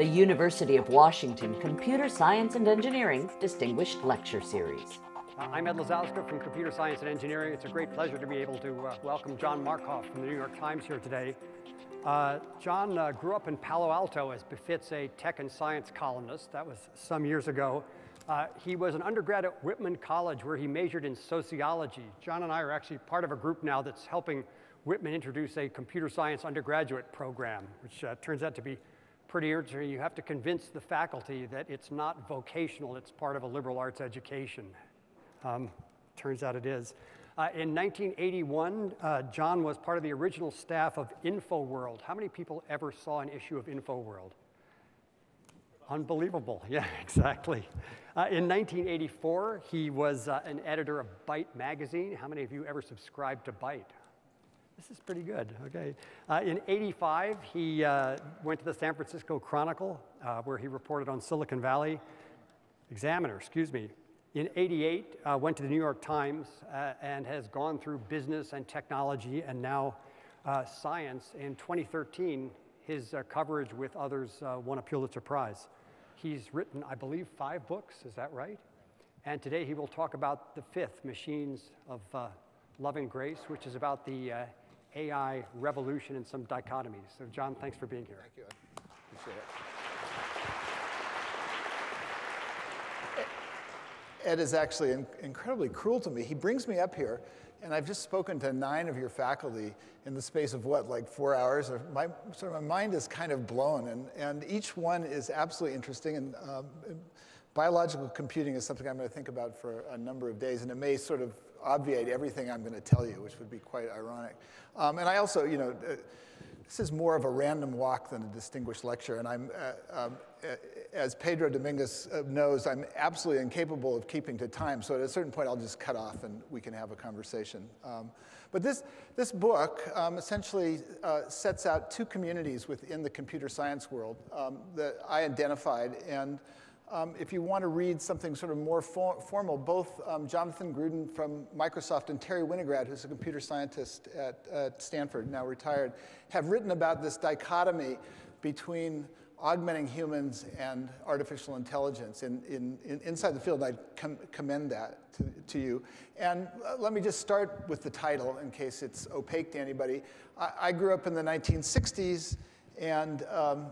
the University of Washington Computer Science and Engineering Distinguished Lecture Series. Uh, I'm Ed Lazowska from Computer Science and Engineering. It's a great pleasure to be able to uh, welcome John Markoff from the New York Times here today. Uh, John uh, grew up in Palo Alto as befits a tech and science columnist. That was some years ago. Uh, he was an undergrad at Whitman College where he majored in sociology. John and I are actually part of a group now that's helping Whitman introduce a computer science undergraduate program, which uh, turns out to be pretty interesting. You have to convince the faculty that it's not vocational, it's part of a liberal arts education. Um, turns out it is. Uh, in 1981, uh, John was part of the original staff of InfoWorld. How many people ever saw an issue of InfoWorld? Unbelievable. Yeah, exactly. Uh, in 1984, he was uh, an editor of Byte magazine. How many of you ever subscribed to Byte? This is pretty good, okay. Uh, in 85, he uh, went to the San Francisco Chronicle, where he reported on Silicon Valley. Examiner, excuse me, in 88, uh, went to the New York Times uh, and has gone through business and technology and now uh, science. In 2013, his uh, coverage with others uh, won a Pulitzer Prize. He's written, I believe, five books, is that right? And today he will talk about the fifth, Machines of uh, Loving Grace, which is about the AI revolution and some dichotomies. So John, thanks for being here. Thank you. Appreciate it. Ed is actually in incredibly cruel to me. He brings me up here, and I've just spoken to nine of your faculty in the space of what, like four hours? My, sort of my mind is kind of blown, and, and each one is absolutely interesting. And um, biological computing is something I'm going to think about for a number of days, and it may sort of obviate everything I'm going to tell you, which would be quite ironic. Um, and I also, you know, uh, this is more of a random walk than a distinguished lecture, and I'm, uh, um, uh, as Pedro Domingos uh, knows, I'm absolutely incapable of keeping to time, so at a certain point I'll just cut off and we can have a conversation. Um, but this, this book um, essentially uh, sets out two communities within the computer science world um, that I identified, and um, if you want to read something sort of more for formal, both um, Jonathan Grudin from Microsoft and Terry Winograd, who's a computer scientist at, at Stanford, now retired, have written about this dichotomy between augmenting humans and artificial intelligence in, in, in inside the field. I com commend that to, to, you. And uh, let me just start with the title in case it's opaque to anybody. I, I grew up in the 1960s, and um,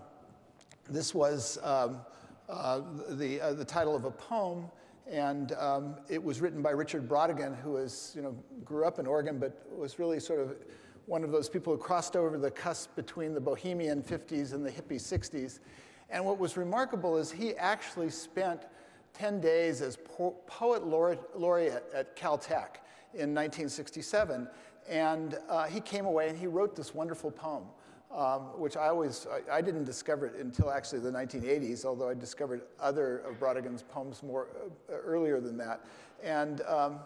this was um, uh, the, uh, the title of a poem, and um, it was written by Richard Brautigan, who was, you know, grew up in Oregon, but was really sort of one of those people who crossed over the cusp between the bohemian 50s and the hippie 60s. And what was remarkable is he actually spent 10 days as po poet laureate at Caltech in 1967. And uh, he came away and he wrote this wonderful poem um, which I always, I, I, didn't discover it until actually the 1980s, although I discovered other of Brautigan's poems more uh, earlier than that. And um,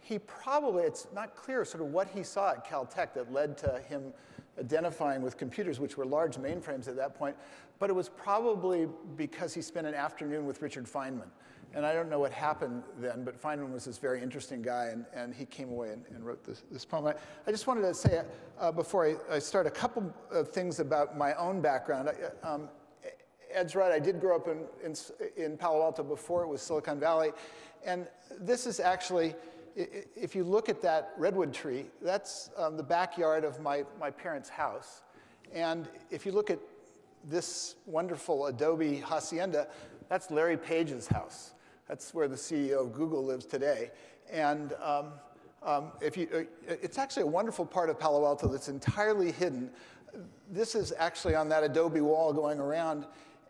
he probably, it's not clear sort of what he saw at Caltech that led to him identifying with computers, which were large mainframes at that point, but it was probably because he spent an afternoon with Richard Feynman. And I don't know what happened then, but Feynman was this very interesting guy, and, and he came away and, and wrote this, this poem. I, I, just wanted to say, uh, before I, I, start, a couple of things about my own background. I, um, Ed's right, I did grow up in, in, in, Palo Alto before it was Silicon Valley. And this is actually, if you look at that redwood tree, that's um, the backyard of my, my parents' house. And if you look at this wonderful Adobe hacienda, that's Larry Page's house. That's where the CEO of Google lives today. And um, um, if you, uh, it's actually a wonderful part of Palo Alto that's entirely hidden. This is actually on that adobe wall going around.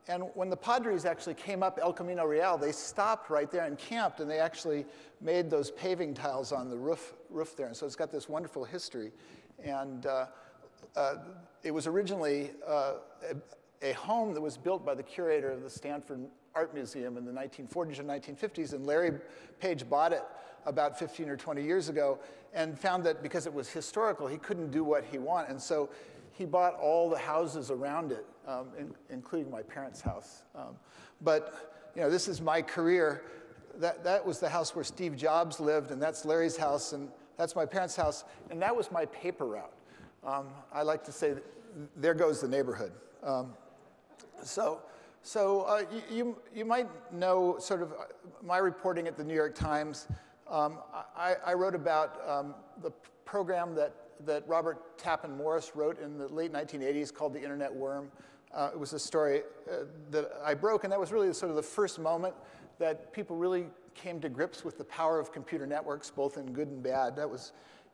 And when the Padres actually came up El Camino Real, they stopped right there and camped, and they actually made those paving tiles on the roof, roof there. And so it's got this wonderful history. And uh, uh, it was originally uh, a, a, home that was built by the curator of the Stanford art museum in the 1940s or 1950s, and Larry Page bought it about 15 or 20 years ago and found that because it was historical, he couldn't do what he wanted. And so he bought all the houses around it, um, in, including my parents' house. Um, but you know, this is my career. That, that was the house where Steve Jobs lived, and that's Larry's house, and that's my parents' house, and that was my paper route. Um, I like to say, there goes the neighborhood. Um, so So uh, you, you, might know sort of uh, my reporting at the New York Times. Um, I, I, wrote about um, the program that, that Robert Tappan Morris wrote in the late 1980s called The Internet Worm. Uh, it was a story uh, that I broke, and that was really sort of the first moment that people really came to grips with the power of computer networks, both in good and bad. That was,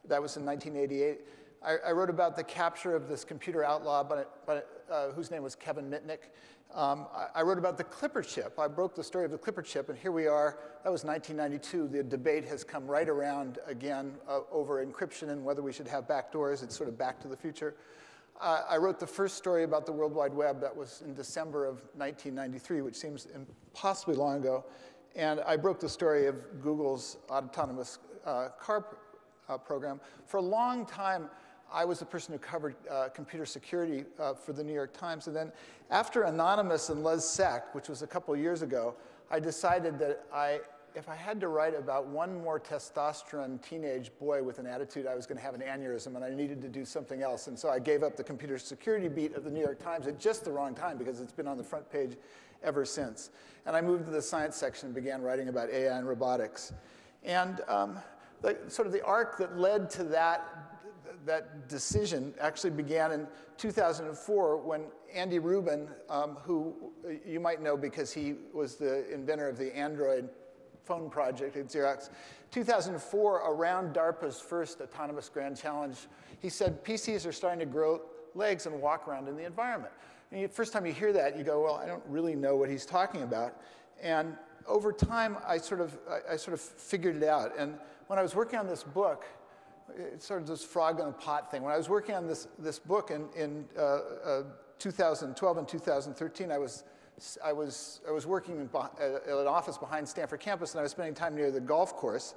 that was in 1988. I, I wrote about the capture of this computer outlaw but, uh, whose name was Kevin Mitnick. Um, I, I, wrote about the Clipper chip. I broke the story of the Clipper chip, and here we are. That was 1992. The debate has come right around again uh, over encryption and whether we should have backdoors. It's sort of back to the future. Uh, I wrote the first story about the World Wide Web. That was in December of 1993, which seems impossibly long ago. And I broke the story of Google's autonomous uh, car uh, program. For a long time, I was the person who covered uh, computer security uh, for the New York Times. And then after Anonymous and LulzSec, which was a couple years ago, I decided that I, if I had to write about one more testosterone teenage boy with an attitude, I was going to have an aneurysm and I needed to do something else. And so I gave up the computer security beat of the New York Times at just the wrong time because it's been on the front page ever since. And I moved to the science section and began writing about AI and robotics. And um, the, sort of the arc that led to that, that decision actually began in 2004 when Andy Rubin, um, who you might know because he was the inventor of the Android phone project at Xerox, 2004, around DARPA's first autonomous grand challenge, he said PCs are starting to grow legs and walk around in the environment. And the first time you hear that, you go, well, I don't really know what he's talking about. And over time, I sort of, I, I sort of figured it out. And when I was working on this book, it's sort of this frog in a pot thing. When I was working on this, this book in, in uh, uh, 2012 and 2013, I was, I was, I was working in, at an office behind Stanford campus, and I was spending time near the golf course.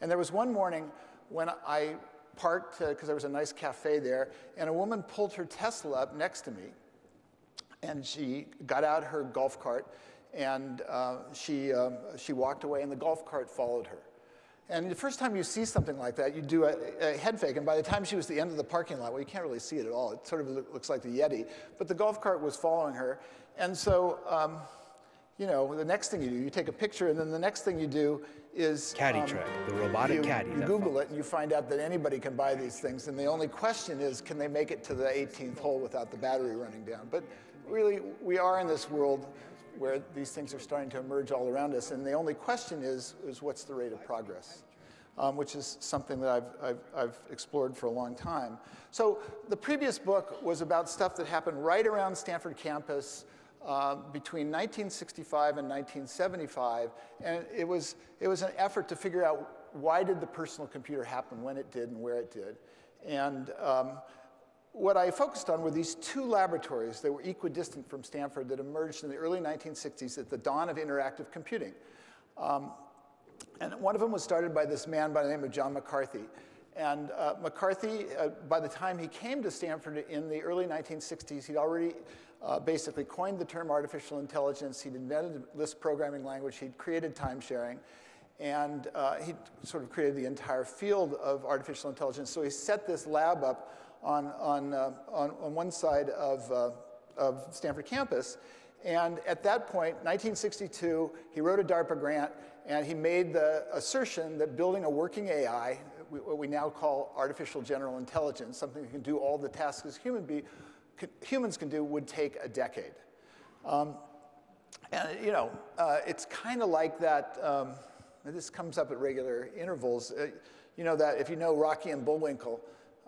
And there was one morning when I parked, because uh, there was a nice cafe there, and a woman pulled her Tesla up next to me and she got out her golf cart and uh, she, um, she walked away and the golf cart followed her. And the first time you see something like that, you do a, a, head fake. And by the time she was at the end of the parking lot, well, you can't really see it at all. It sort of looks like the Yeti. But the golf cart was following her. And so, um, you know, the next thing you do, you take a picture, and then the next thing you do is caddy um, track, the robotic you, caddy. You Google it, and you find out that anybody can buy these things. And the only question is, can they make it to the 18th hole without the battery running down? But really, we are in this world where these things are starting to emerge all around us, and the only question is, is what's the rate of progress? Um, which is something that I've, I've, I've, explored for a long time. So the previous book was about stuff that happened right around Stanford campus uh, between 1965 and 1975, and it was, it was an effort to figure out why did the personal computer happen, when it did, and where it did. And um, what I focused on were these two laboratories that were equidistant from Stanford that emerged in the early 1960s at the dawn of interactive computing. Um, and one of them was started by this man by the name of John McCarthy. And uh, McCarthy, uh, by the time he came to Stanford in the early 1960s, he'd already uh, basically coined the term artificial intelligence. He'd invented Lisp programming language. He'd created time sharing. And uh, he sort of created the entire field of artificial intelligence. So he set this lab up on, on, uh, on, on, one side of, uh, of Stanford campus. And at that point, 1962, he wrote a DARPA grant and he made the assertion that building a working AI, what we now call artificial general intelligence, something that can do all the tasks as human be, humans can do, would take a decade. Um, and you know, uh, it's kind of like that, um, this comes up at regular intervals, uh, you know that if you know Rocky and Bullwinkle,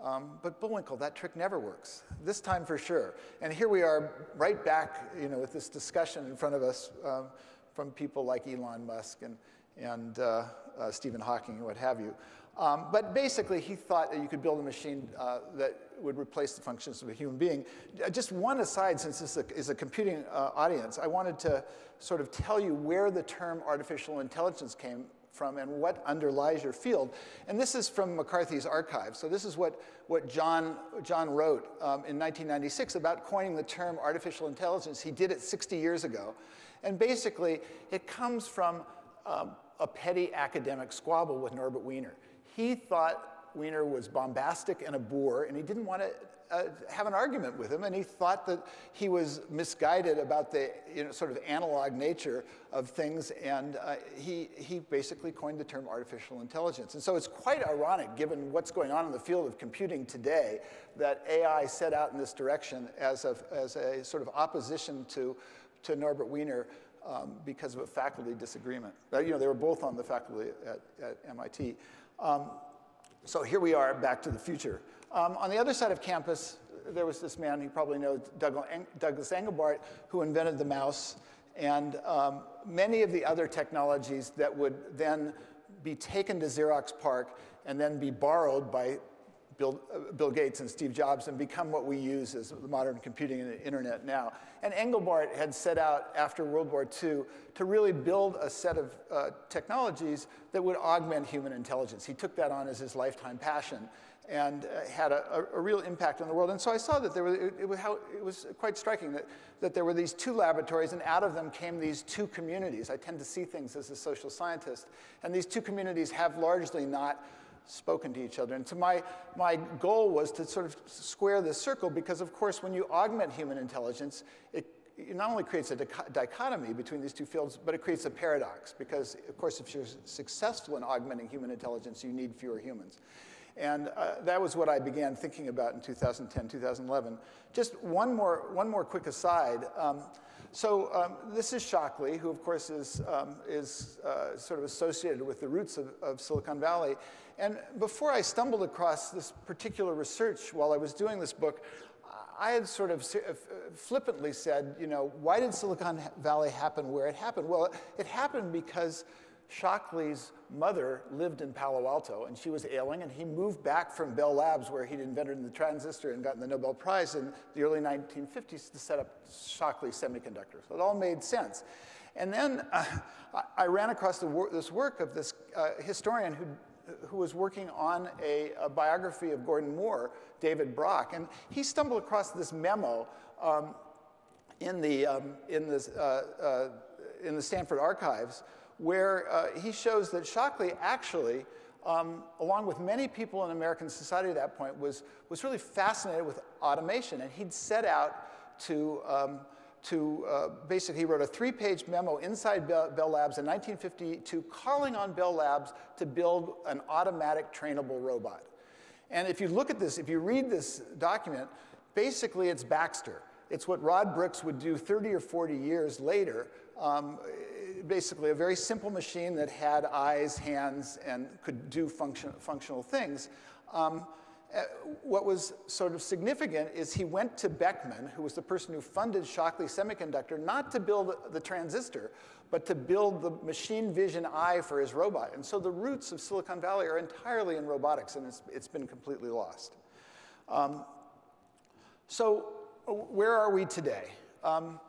um, but Bullwinkle, that trick never works. This time for sure. And here we are right back, you know, with this discussion in front of us um, from people like Elon Musk and, and uh, uh, Stephen Hawking and what have you. Um, but basically, he thought that you could build a machine uh, that would replace the functions of a human being. Uh, just one aside, since this is a, is a computing uh, audience, I wanted to sort of tell you where the term artificial intelligence came from and what underlies your field. And this is from McCarthy's archive. So this is what, what John, John wrote um, in 1996 about coining the term artificial intelligence. He did it 60 years ago. And basically, it comes from um, a petty academic squabble with Norbert Wiener. He thought Wiener was bombastic and a boor, and he didn't want to uh, have an argument with him, and he thought that he was misguided about the you know, sort of analog nature of things, and uh, he, he basically coined the term artificial intelligence. And so it's quite ironic, given what's going on in the field of computing today, that AI set out in this direction as a, as a sort of opposition to, to Norbert Wiener um, because of a faculty disagreement. Uh, you know, they were both on the faculty at, at MIT. Um, so here we are, back to the future. Um, on the other side of campus, there was this man, you probably know Douglas Engelbart, who invented the mouse and um, many of the other technologies that would then be taken to Xerox PARC and then be borrowed by Bill, uh, Bill, Gates and Steve Jobs and become what we use as the modern computing and the internet now. And Engelbart had set out after World War II to really build a set of uh, technologies that would augment human intelligence. He took that on as his lifetime passion and uh, had a, a, real impact on the world. And so I saw that there was, it, it, was, how, it was quite striking that, that there were these two laboratories, and out of them came these two communities. I tend to see things as a social scientist. And these two communities have largely not spoken to each other. And so my, my goal was to sort of square this circle because, of course, when you augment human intelligence, it not only creates a dichotomy between these two fields, but it creates a paradox because, of course, if you're successful in augmenting human intelligence, you need fewer humans. And uh, that was what I began thinking about in 2010, 2011. Just one more, one more quick aside. Um, so um, this is Shockley, who of course is, um, is uh, sort of associated with the roots of, of, Silicon Valley. And before I stumbled across this particular research while I was doing this book, I had sort of uh, flippantly said, you know, why did Silicon Valley happen where it happened? Well, it happened because Shockley's mother lived in Palo Alto and she was ailing, and he moved back from Bell Labs, where he'd invented the transistor and gotten the Nobel Prize in the early 1950s to set up Shockley Semiconductor. So it all made sense. And then uh, I ran across wor this work of this uh, historian who, who was working on a, a, biography of Gordon Moore, David Brock, and he stumbled across this memo um, in, the, um, in, this, uh, uh in the Stanford archives where uh, he shows that Shockley actually, um, along with many people in American society at that point, was, was really fascinated with automation. And he'd set out to, um, to uh, basically, he wrote a three page memo inside Bell, Bell, Labs in 1952 calling on Bell Labs to build an automatic trainable robot. And if you look at this, if you read this document, basically it's Baxter. It's what Rod Brooks would do 30 or 40 years later um, basically a very simple machine that had eyes, hands, and could do function, functional things. Um, uh, what was sort of significant is he went to Beckman, who was the person who funded Shockley Semiconductor, not to build the transistor, but to build the machine vision eye for his robot. And so the roots of Silicon Valley are entirely in robotics, and it's, it's been completely lost. Um, so uh, where are we today? Um,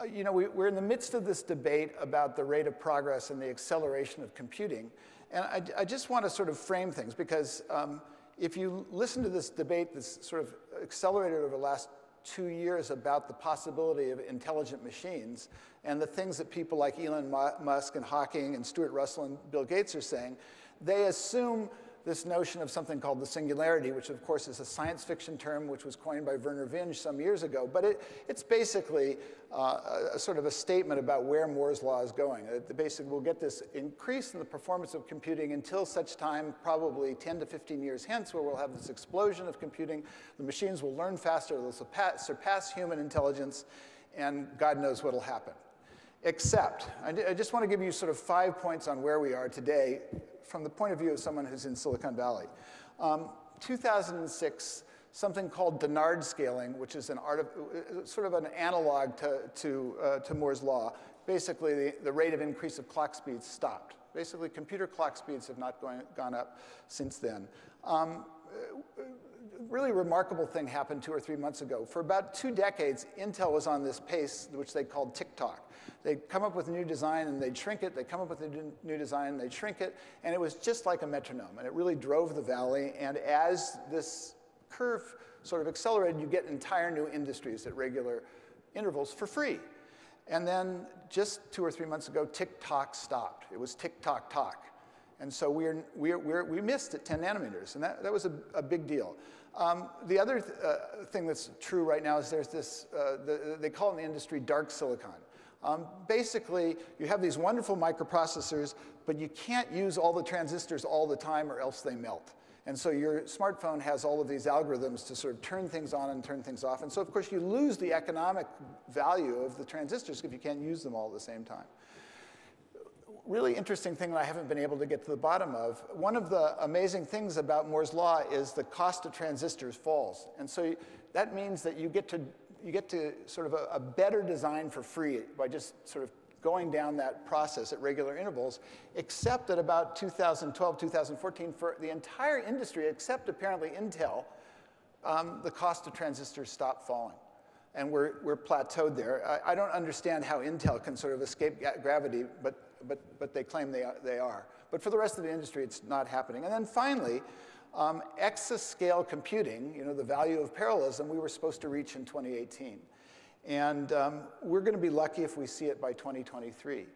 uh, you know, we, are in the midst of this debate about the rate of progress and the acceleration of computing. And I, I just want to sort of frame things because um, if you listen to this debate that's sort of accelerated over the last two years about the possibility of intelligent machines and the things that people like Elon Musk and Hawking and Stuart Russell and Bill Gates are saying, they assume this notion of something called the singularity, which of course is a science fiction term which was coined by Vernor Vinge some years ago. But it, it's basically uh, a, sort of a statement about where Moore's law is going. Uh, basically, we'll get this increase in the performance of computing until such time, probably 10 to 15 years hence, where we'll have this explosion of computing. The machines will learn faster, they'll surpass, surpass human intelligence, and God knows what will happen. Except, I, I just want to give you sort of five points on where we are today from the point of view of someone who's in Silicon Valley. Um, 2006, something called Dennard scaling, which is an art of, uh, sort of an analog to, to, uh, to Moore's law. Basically, the, the rate of increase of clock speeds stopped. Basically, computer clock speeds have not going, gone up since then. Um, really remarkable thing happened two or three months ago. For about two decades, Intel was on this pace, which they called tick-tock. They'd come up with a new design and they'd shrink it. They'd come up with a new design and they'd shrink it. And it was just like a metronome. And it really drove the valley. And as this curve sort of accelerated, you get entire new industries at regular intervals for free. And then just two or three months ago, tick-tock stopped. It was tick-tock-tock. And so we're, we're, we're, we missed at 10 nanometers, and that, that was a, a big deal. Um, the other th uh, thing that's true right now is there's this, uh, the, they call in the industry dark silicon. Um, basically, you have these wonderful microprocessors, but you can't use all the transistors all the time or else they melt. And so your smartphone has all of these algorithms to sort of turn things on and turn things off. And so, of course, you lose the economic value of the transistors if you can't use them all at the same time. Really interesting thing that I haven't been able to get to the bottom of. One of the amazing things about Moore's law is the cost of transistors falls. And so that means that you get to, you get to sort of a, a better design for free by just sort of going down that process at regular intervals, except at about 2012, 2014, for the entire industry, except apparently Intel, um, the cost of transistors stopped falling. And we're, we're plateaued there. I, I don't understand how Intel can sort of escape gravity, but, but, but they claim they they are. But for the rest of the industry, it's not happening. And then finally, um, exascale computing, you know, the value of parallelism, we were supposed to reach in 2018. And um, we're going to be lucky if we see it by 2023,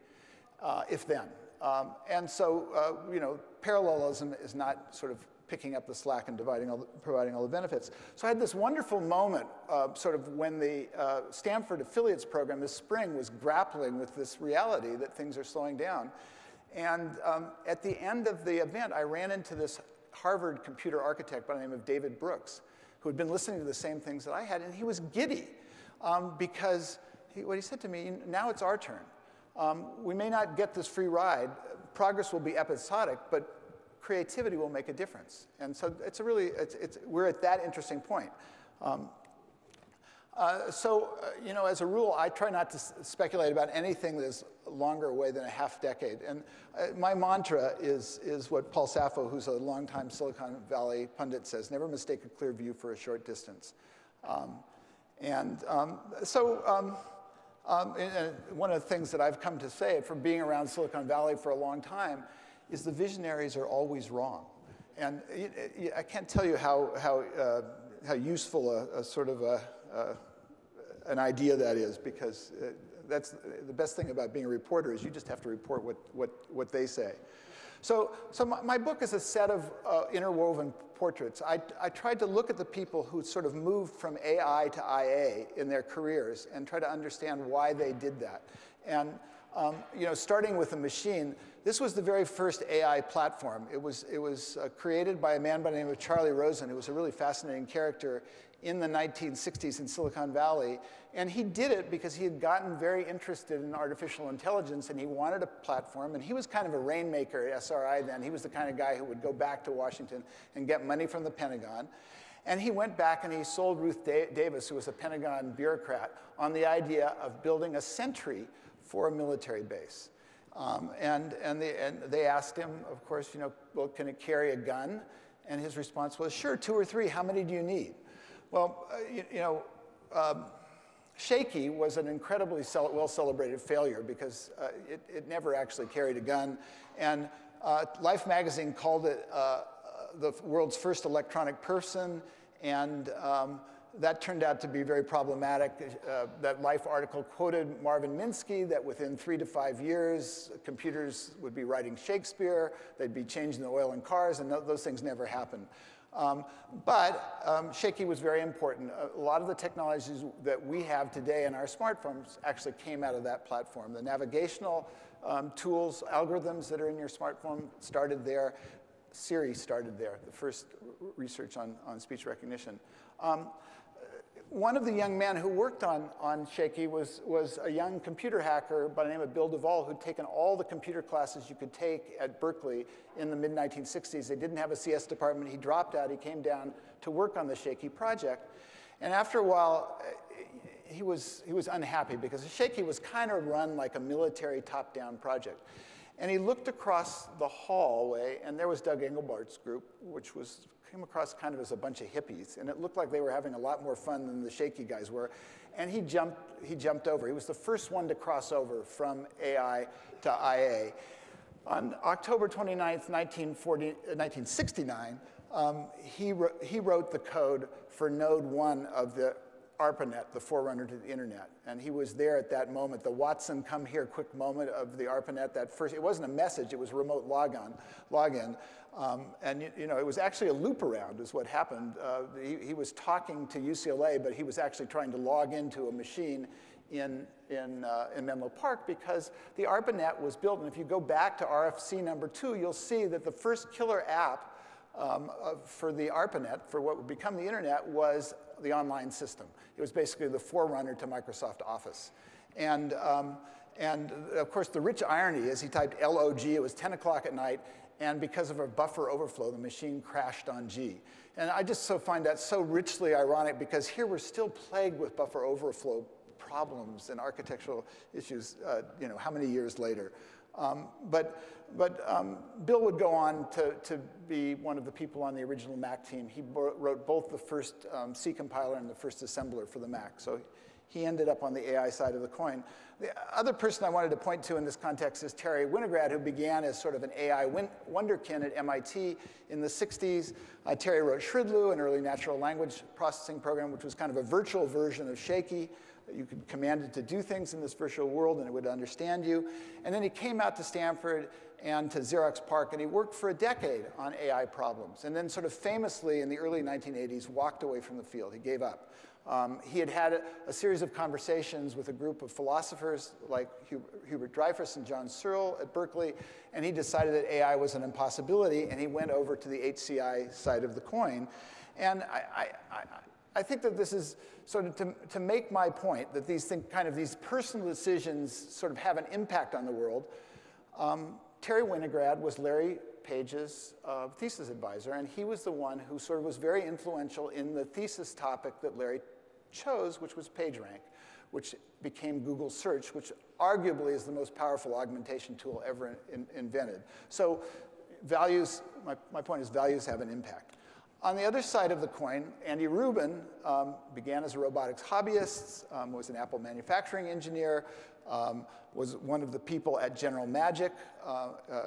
uh, if then. Um, and so, uh, you know, parallelism is not sort of picking up the slack and dividing all providing all the benefits. So I had this wonderful moment, uh, sort of when the uh, Stanford affiliates program this spring was grappling with this reality that things are slowing down. And um, at the end of the event, I ran into this Harvard computer architect by the name of David Brooks, who had been listening to the same things that I had, and he was giddy um, because he, what he said to me, now it's our turn. Um, we may not get this free ride. Progress will be episodic, but creativity will make a difference. And so it's a really, it's, it's, we're at that interesting point. Um, uh, so, uh, you know, as a rule, I try not to speculate about anything that is longer away than a half decade. And uh, my mantra is, is what Paul Saffo, who's a longtime Silicon Valley pundit, says never mistake a clear view for a short distance. Um, and um, so um, um, and one of the things that I've come to say from being around Silicon Valley for a long time is the visionaries are always wrong. And I can't tell you how, how, uh, how useful a, a, sort of a, an idea that is because uh, that's the best thing about being a reporter is you just have to report what, what, what they say. So, so my, my book is a set of uh, interwoven portraits. I, I tried to look at the people who sort of moved from AI to IA in their careers and try to understand why they did that. And um, you know, starting with a machine, this was the very first AI platform. It was, it was uh, created by a man by the name of Charlie Rosen, who was a really fascinating character in the 1960s in Silicon Valley. And he did it because he had gotten very interested in artificial intelligence and he wanted a platform. And he was kind of a rainmaker at SRI then. He was the kind of guy who would go back to Washington and get money from the Pentagon. And he went back and he sold Ruth Davis, who was a Pentagon bureaucrat, on the idea of building a sentry for a military base. Um, and, and, they, and they asked him, of course, you know, well, can it carry a gun? And his response was, sure, two or three. How many do you need? Well, uh, you, know, um, Shaky was an incredibly well celebrated failure because uh, it, it, never actually carried a gun. And uh, Life magazine called it uh, the world's first electronic person. And um, that turned out to be very problematic. Uh, that Life article quoted Marvin Minsky that within three to five years, computers would be writing Shakespeare, they'd be changing the oil in cars, and th those things never happened. Um, but um, Shaky was very important. A lot of the technologies that we have today in our smartphones actually came out of that platform. The navigational um, tools, algorithms that are in your smartphone started there. Siri started there, the first research on, on speech recognition. Um, one of the young men who worked on, on Shaky was, was a young computer hacker by the name of Bill Duvall who'd taken all the computer classes you could take at Berkeley in the mid 1960s. They didn't have a CS department. He dropped out. He came down to work on the Shaky project. And after a while, he was, he was unhappy because Shaky was kind of run like a military top down project. And he looked across the hallway, and there was Doug Engelbart's group, which was came across kind of as a bunch of hippies, and it looked like they were having a lot more fun than the shaky guys were. And he jumped, he jumped over. He was the first one to cross over from AI to IA. On October 29th, 1969, um, he, he wrote the code for node one of the ARPANET, the forerunner to the internet. And he was there at that moment, the Watson come here quick moment of the ARPANET, that first, it wasn't a message, it was remote login. login. Um, and you, know, it was actually a loop around is what happened. Uh, he, he was talking to UCLA, but he was actually trying to log into a machine in, in, uh, in Menlo Park because the ARPANET was built. And if you go back to RFC number two, you'll see that the first killer app um, uh, for the ARPANET, for what would become the internet, was the online system. It was basically the forerunner to Microsoft Office. And, um, and of course, the rich irony is he typed LOG, it was 10 o'clock at night, and because of a buffer overflow, the machine crashed on G. And I just so find that so richly ironic because here we're still plagued with buffer overflow problems and architectural issues, uh, you know, how many years later. Um, but but um, Bill would go on to, to be one of the people on the original Mac team. He wrote both the first um, C compiler and the first assembler for the Mac. So he ended up on the AI side of the coin. The other person I wanted to point to in this context is Terry Winograd, who began as sort of an AI wonderkin at MIT in the 60s. Uh, Terry wrote SHRDLU, an early natural language processing program, which was kind of a virtual version of Shaky. You could command it to do things in this virtual world and it would understand you. And then he came out to Stanford and to Xerox PARC and he worked for a decade on AI problems. And then, sort of famously, in the early 1980s, walked away from the field. He gave up. Um, he had had a, a, series of conversations with a group of philosophers like Hubert Dreyfus and John Searle at Berkeley, and he decided that AI was an impossibility, and he went over to the HCI side of the coin. And I, I, I think that this is sort of to, to make my point that these kind of these personal decisions sort of have an impact on the world. Um, Terry Winograd was Larry Page's uh, thesis advisor, and he was the one who sort of was very influential in the thesis topic that Larry chose, which was PageRank, which became Google Search, which arguably is the most powerful augmentation tool ever in, in, invented. So values, my, my point is values have an impact. On the other side of the coin, Andy Rubin um, began as a robotics hobbyist, um, was an Apple manufacturing engineer, um, was one of the people at General Magic, uh, uh,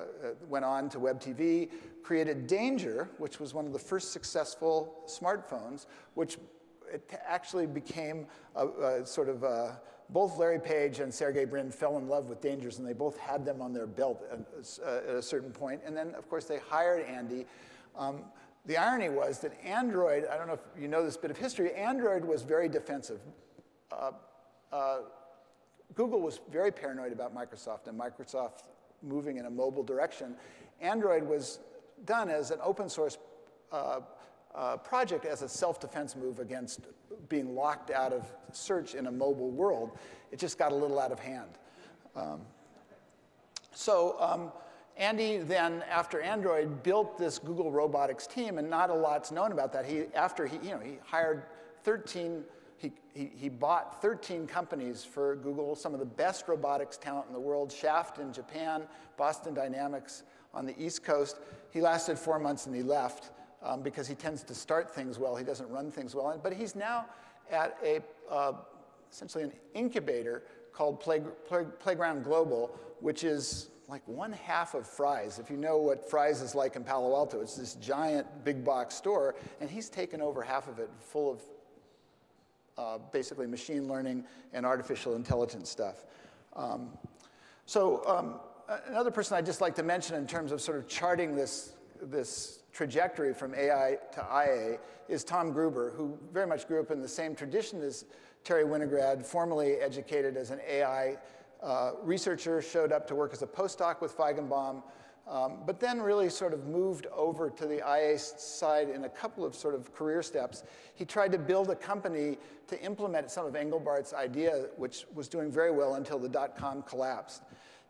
went on to Web TV, created Danger, which was one of the first successful smartphones, which actually became a, a sort of a, both Larry Page and Sergey Brin fell in love with Dangers, and they both had them on their belt at, uh, at a certain point. And then, of course, they hired Andy. Um, the irony was that Android, I don't know if you know this bit of history, Android was very defensive. Uh, uh, Google was very paranoid about Microsoft and Microsoft moving in a mobile direction. Android was done as an open source uh, uh project as a self-defense move against being locked out of search in a mobile world. It just got a little out of hand. Um, so um, Andy then, after Android, built this Google robotics team, and not a lot's known about that. He, after he, you know, he hired 13, he, he, he bought 13 companies for Google, some of the best robotics talent in the world, Shaft in Japan, Boston Dynamics on the East Coast. He lasted four months and he left um, because he tends to start things well. He doesn't run things well. But he's now at a, uh, essentially an incubator called Play, Play, Playground Global, which is like one half of Fry's. If you know what Fry's is like in Palo Alto, it's this giant big box store, and he's taken over half of it full of uh, basically machine learning and artificial intelligence stuff. Um, so um, another person I'd just like to mention in terms of sort of charting this, this trajectory from AI to IA is Tom Gruber, who very much grew up in the same tradition as Terry Winograd, formerly educated as an AI uh, researcher, showed up to work as a postdoc with Feigenbaum, um, but then really sort of moved over to the IA side in a couple of sort of career steps. He tried to build a company to implement some of Engelbart's idea, which was doing very well until the dot-com collapsed.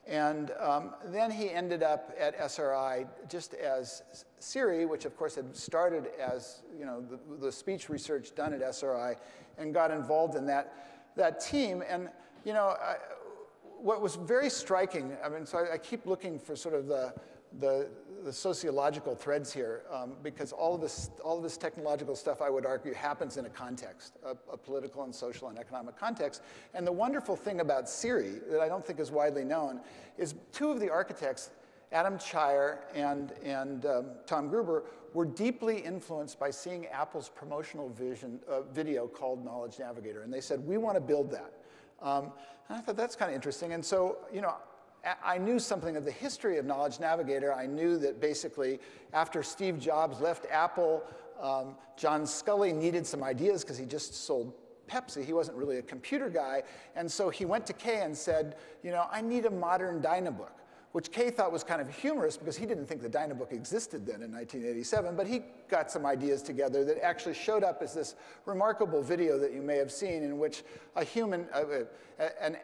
And um, then he ended up at SRI just as Siri, which of course had started as you know the, the speech research done at SRI, and got involved in that that team. And you know, I, what was very striking, I mean, so I, I keep looking for sort of the, the, the sociological threads here, um, because all of, this, all of this technological stuff, I would argue, happens in a context, a, a, political and social and economic context. And the wonderful thing about Siri that I don't think is widely known is two of the architects Adam Cheyer and, and um, Tom Gruber were deeply influenced by seeing Apple's promotional vision, uh, video called Knowledge Navigator. And they said, we want to build that. Um, and I thought that's kind of interesting. And so, you know, I knew something of the history of Knowledge Navigator. I knew that basically after Steve Jobs left Apple, um, John Sculley needed some ideas because he just sold Pepsi. He wasn't really a computer guy. And so he went to Kay and said, you know, I need a modern Dynabook which Kay thought was kind of humorous because he didn't think the Dynabook existed then in 1987, but he got some ideas together that actually showed up as this remarkable video that you may have seen in which a human, uh, an,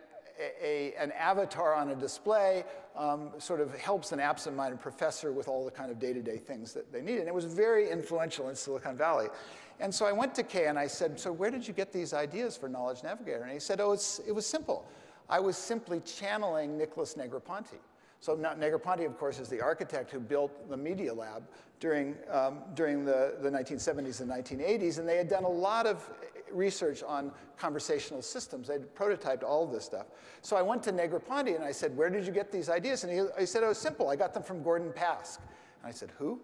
a, an avatar on a display um, sort of helps an absent-minded professor with all the kind of day-to-day -day things that they need. And it was very influential in Silicon Valley. And so I went to Kay and I said, so where did you get these ideas for Knowledge Navigator? And he said, oh, it was simple. I was simply channeling Nicholas Negroponte. So Negroponte, of course, is the architect who built the Media Lab during, um, during the, the 1970s and 1980s, and they had done a lot of research on conversational systems. They'd prototyped all of this stuff. So I went to Negroponte and I said, where did you get these ideas? And he, he said, oh, it was simple. I got them from Gordon Pask. And I said, who?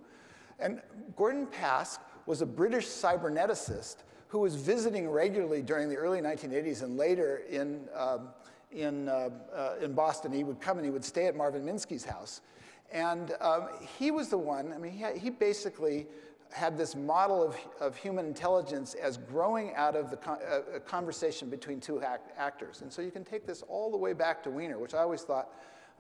And Gordon Pask was a British cyberneticist who was visiting regularly during the early 1980s and later in, um, in, uh, uh, in Boston. He would come and he would stay at Marvin Minsky's house. And um, he was the one, I mean, he, he basically had this model of, of human intelligence as growing out of the con uh, conversation between two act actors. And so you can take this all the way back to Wiener, which I always thought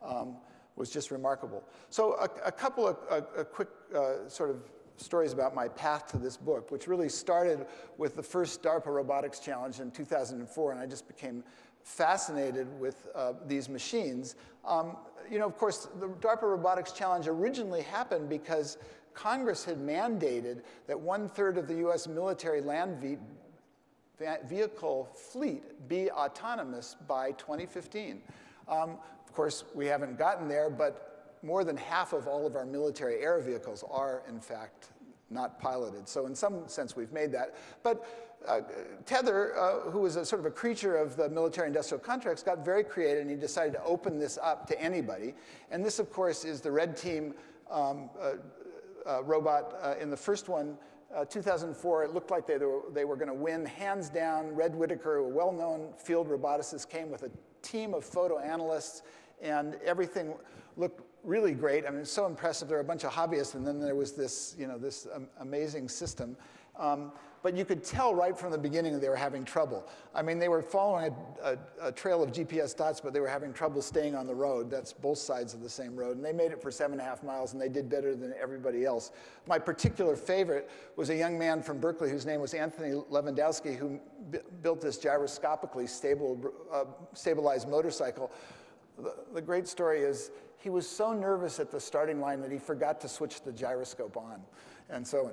um, was just remarkable. So a, a couple of a, a quick uh, sort of stories about my path to this book, which really started with the first DARPA Robotics Challenge in 2004, and I just became fascinated with uh, these machines. Um, you know, of course, the DARPA Robotics Challenge originally happened because Congress had mandated that one third of the US military land ve vehicle fleet be autonomous by 2015. Um, of course, we haven't gotten there, but more than half of all of our military air vehicles are, in fact, not piloted. So in some sense, we've made that. But uh, Tether, uh, who was a sort of a creature of the military industrial contracts, got very creative and he decided to open this up to anybody. And this, of course, is the red team um, uh, uh robot uh, in the first one. Uh, 2004, it looked like they were, they were going to win hands down. Red Whittaker, a well known field roboticist, came with a team of photo analysts, and everything looked really great. I mean, it's so impressive. There were a bunch of hobbyists, and then there was this, you know, this um, amazing system. Um, but you could tell right from the beginning they were having trouble. I mean, they were following a, a, a, trail of GPS dots, but they were having trouble staying on the road. That's both sides of the same road. And they made it for seven and a half miles, and they did better than everybody else. My particular favorite was a young man from Berkeley whose name was Anthony Levandowski, who built this gyroscopically stable, uh, stabilized motorcycle. The, the great story is he was so nervous at the starting line that he forgot to switch the gyroscope on. And so,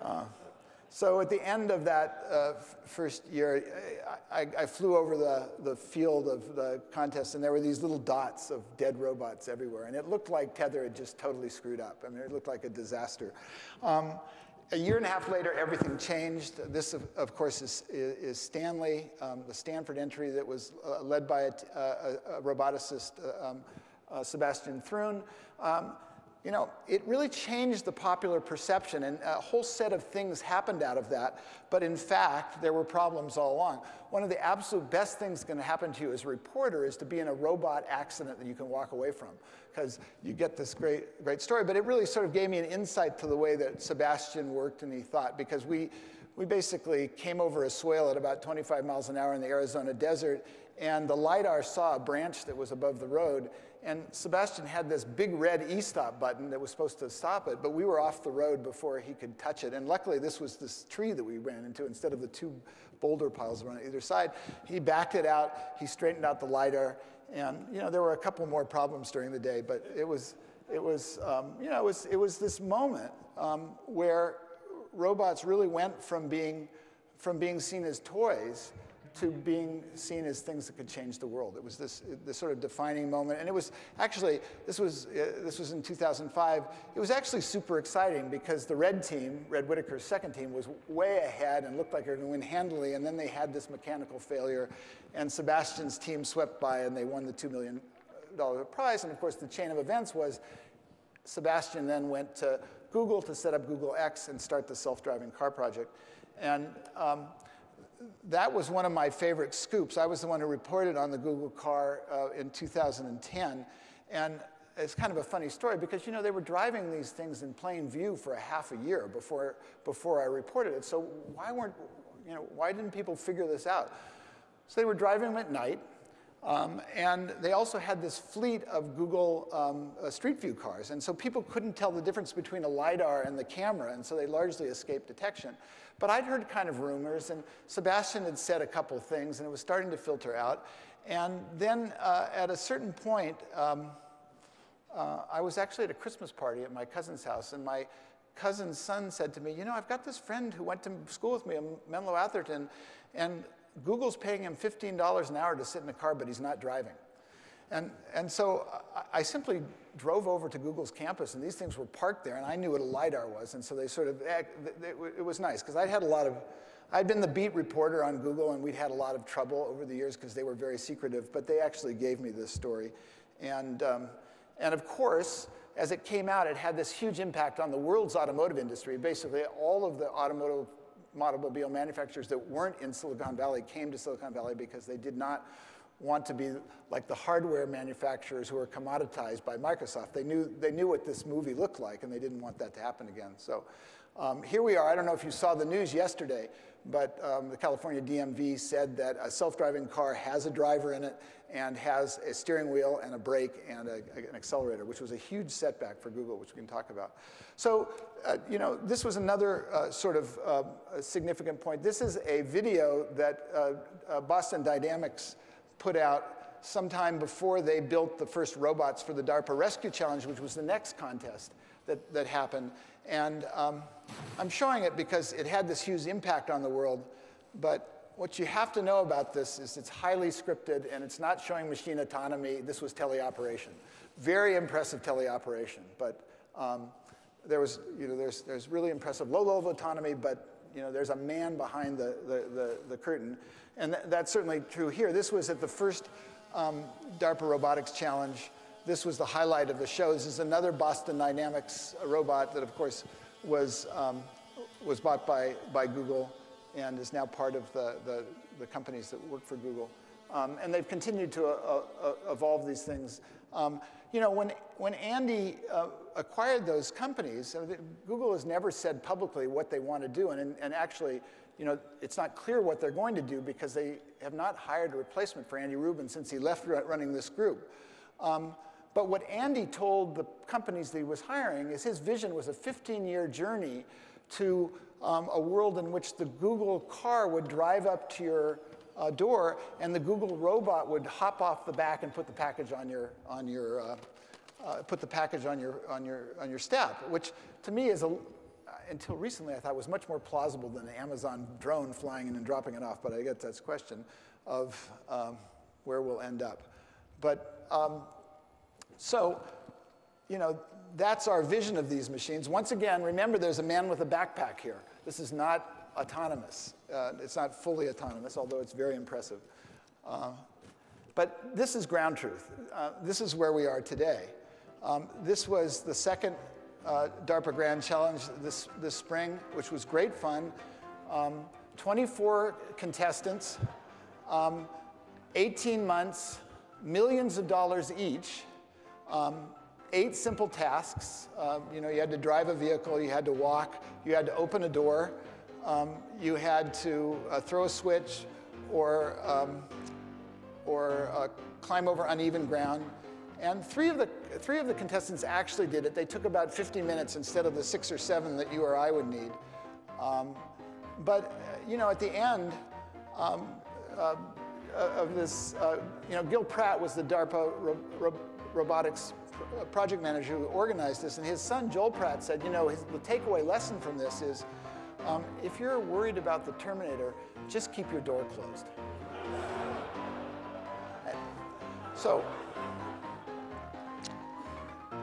uh, so at the end of that uh, first year, I, I, flew over the, the field of the contest, and there were these little dots of dead robots everywhere. And it looked like Tether had just totally screwed up. I mean, it looked like a disaster. Um, a year and a half later, everything changed. This, of, of course, is, is Stanley, um, the Stanford entry that was uh, led by a, a, a roboticist, uh, um, uh, Sebastian Thrun. You know, it really changed the popular perception, and a whole set of things happened out of that. But in fact, there were problems all along. One of the absolute best things going to happen to you as a reporter is to be in a robot accident that you can walk away from, because you get this great, great story. But it really sort of gave me an insight to the way that Sebastian worked and he thought, because we, we basically came over a swale at about 25 miles an hour in the Arizona desert, and the LiDAR saw a branch that was above the road, and Sebastian had this big red e-stop button that was supposed to stop it, but we were off the road before he could touch it. And luckily, this was this tree that we ran into instead of the two boulder piles on either side. He backed it out, he straightened out the LiDAR, and you know, there were a couple more problems during the day, but it was, it was, um, you know, it was, it was this moment um, where robots really went from being, from being seen as toys to being seen as things that could change the world. It was this, this sort of defining moment. And it was actually, this was, uh, this was in 2005. It was actually super exciting because the red team, Red Whittaker's second team, was way ahead and looked like they were going to win handily. And then they had this mechanical failure. And Sebastian's team swept by and they won the $2 million prize. And of course, the chain of events was Sebastian then went to Google to set up Google X and start the self-driving car project. And um, that was one of my favorite scoops. I was the one who reported on the Google car uh, in 2010. And it's kind of a funny story because, you know, they were driving these things in plain view for a half a year before, before I reported it. So why weren't, you know, why didn't people figure this out? So they were driving them at night. Um, and they also had this fleet of Google um, uh, Street View cars. And so people couldn't tell the difference between a LiDAR and the camera, and so they largely escaped detection. But I'd heard kind of rumors, and Sebastian had said a couple things, and it was starting to filter out. And then uh, at a certain point, um, uh, I was actually at a Christmas party at my cousin's house, and my cousin's son said to me, You know, I've got this friend who went to school with me, Menlo Atherton, and Google's paying him $15 an hour to sit in a car, but he's not driving. And, and so I simply drove over to Google's campus, and these things were parked there, and I knew what a LiDAR was. And so they sort of, it was nice, because I'd had a lot of, I'd been the beat reporter on Google, and we'd had a lot of trouble over the years because they were very secretive, but they actually gave me this story. And, um, and of course, as it came out, it had this huge impact on the world's automotive industry. Basically, all of the automotive automobile manufacturers that weren't in Silicon Valley came to Silicon Valley because they did not want to be like the hardware manufacturers who are commoditized by Microsoft. They knew, they knew what this movie looked like, and they didn't want that to happen again. So um, here we are. I don't know if you saw the news yesterday, but um, the California DMV said that a self-driving car has a driver in it and has a steering wheel and a brake and a, an accelerator, which was a huge setback for Google, which we can talk about. So, uh, you know, this was another uh, sort of uh, significant point. This is a video that uh, uh, Boston Dynamics put out sometime before they built the first robots for the DARPA Rescue Challenge, which was the next contest that, that happened. And um, I'm showing it because it had this huge impact on the world. But what you have to know about this is it's highly scripted and it's not showing machine autonomy. This was teleoperation. Very impressive teleoperation. But um, there was, you know, there's, there's really impressive low level autonomy, but you know, there's a man behind the, the, the, the curtain. And th that's certainly true here. This was at the first um, DARPA Robotics Challenge. This was the highlight of the show. This is another Boston Dynamics robot that, of course, was, um, was bought by, by Google and is now part of the, the, the companies that work for Google. Um, and they've continued to uh, uh, evolve these things. Um, you know, when, when Andy uh, acquired those companies, Google has never said publicly what they want to do. And, and actually, you know, it's not clear what they're going to do because they have not hired a replacement for Andy Rubin since he left running this group. Um, but what Andy told the companies that he was hiring is his vision was a 15-year journey to um, a world in which the Google car would drive up to your uh, door and the Google robot would hop off the back and put the package on your, on your, uh, uh, put the package on your, on your, on your step, which to me is a, until recently, I thought was much more plausible than an Amazon drone flying in and dropping it off. But I get that's question of um, where we'll end up. But um, so, you know, that's our vision of these machines. Once again, remember there's a man with a backpack here. This is not autonomous. Uh, it's not fully autonomous, although it's very impressive. Uh, but this is ground truth. Uh, this is where we are today. Um, this was the second uh, DARPA Grand Challenge this, this spring, which was great fun. Um, 24 contestants, um, 18 months, millions of dollars each, um, eight simple tasks. Uh, you know, you had to drive a vehicle, you had to walk, you had to open a door, um, you had to uh, throw a switch or, um, or uh, climb over uneven ground. And three of, the, three of the contestants actually did it. They took about 50 minutes instead of the six or seven that you or I would need. Um, but, you know, at the end um, uh, of this, uh, you know, Gil Pratt was the DARPA ro ro robotics uh, project manager who organized this, and his son, Joel Pratt, said, you know, his, the takeaway lesson from this is, um, if you're worried about the Terminator, just keep your door closed. So,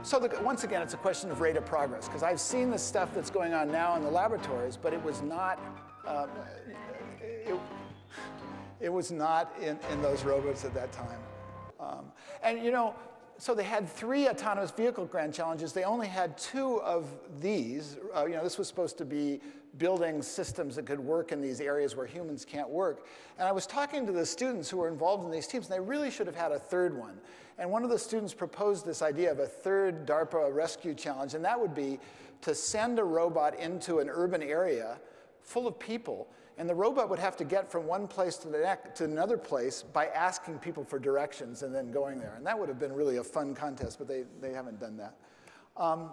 so the, once again, it's a question of rate of progress, because I've seen the stuff that's going on now in the laboratories, but it was not, um, it, it, was not in, in those robots at that time. Um, and you know, so they had three autonomous vehicle grand challenges. They only had two of these. Uh, you know, this was supposed to be building systems that could work in these areas where humans can't work. And I was talking to the students who were involved in these teams, and they really should have had a third one. And one of the students proposed this idea of a third DARPA rescue challenge, and that would be to send a robot into an urban area full of people and the robot would have to get from one place to, the next, to another place by asking people for directions and then going there. And that would have been really a fun contest, but they, they haven't done that. Um,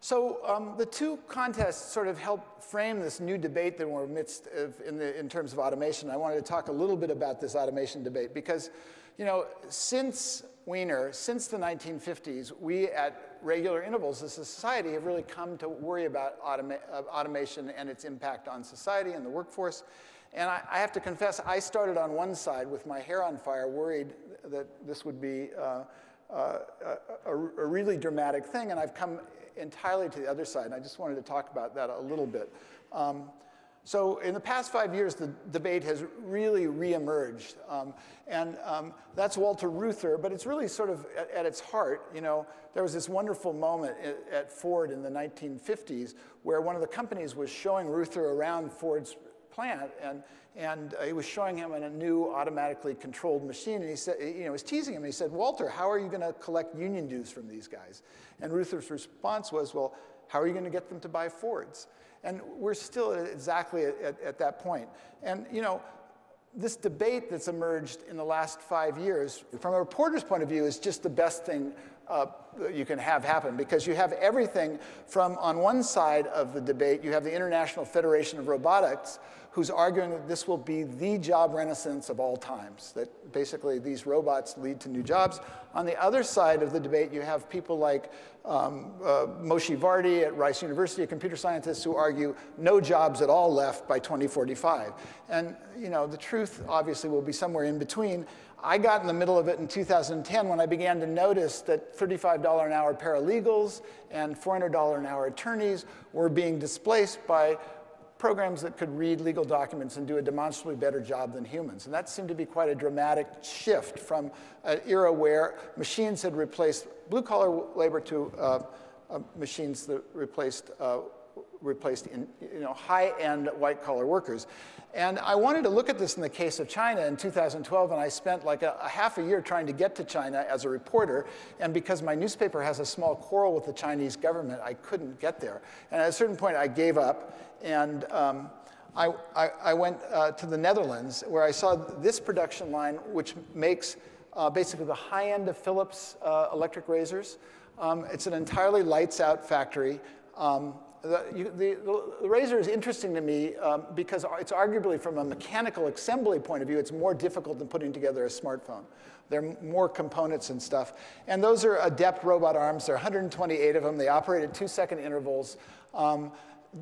so um, the two contests sort of help frame this new debate that we're amidst in, the, in terms of automation. I wanted to talk a little bit about this automation debate because, you know, since Wiener, since the 1950s, we at regular intervals as a society have really come to worry about automa uh, automation and its impact on society and the workforce. And I, I, have to confess, I started on one side with my hair on fire, worried that this would be uh, uh, a, a, really dramatic thing, and I've come entirely to the other side, and I just wanted to talk about that a little bit. Um, so in the past five years, the debate has really reemerged. Um, and um, that's Walter Reuther, but it's really sort of at, at, its heart, you know, there was this wonderful moment at, at, Ford in the 1950s where one of the companies was showing Reuther around Ford's plant and, and uh, he was showing him a new automatically controlled machine and he said, you know, was teasing him. He said, Walter, how are you going to collect union dues from these guys? And Reuther's response was, well, how are you going to get them to buy Fords? And we're still exactly at, at, that point. And, you know, this debate that's emerged in the last five years, from a reporter's point of view, is just the best thing uh, you can have happen because you have everything from on one side of the debate, you have the International Federation of Robotics, who's arguing that this will be the job renaissance of all times, that basically these robots lead to new jobs. On the other side of the debate, you have people like um, uh, Moshe Vardi at Rice University, a computer scientist, who argue no jobs at all left by 2045. And you know, the truth obviously will be somewhere in between. I got in the middle of it in 2010 when I began to notice that $35 an hour paralegals and $400 an hour attorneys were being displaced by programs that could read legal documents and do a demonstrably better job than humans. And that seemed to be quite a dramatic shift from an era where machines had replaced blue collar labor to uh, uh, machines that replaced, uh, replaced in, you know, high end white collar workers. And I wanted to look at this in the case of China in 2012, and I spent like a, a, half a year trying to get to China as a reporter. And because my newspaper has a small quarrel with the Chinese government, I couldn't get there. And at a certain point, I gave up, and um, I, I, I, went uh, to the Netherlands, where I saw this production line, which makes uh, basically the high end of Philips uh, electric razors. Um, it's an entirely lights out factory. Um, the, you, the, the, razor is interesting to me um, because it's arguably from a mechanical assembly point of view, it's more difficult than putting together a smartphone. There are more components and stuff. And those are adept robot arms. There are 128 of them. They operate at two second intervals. Um,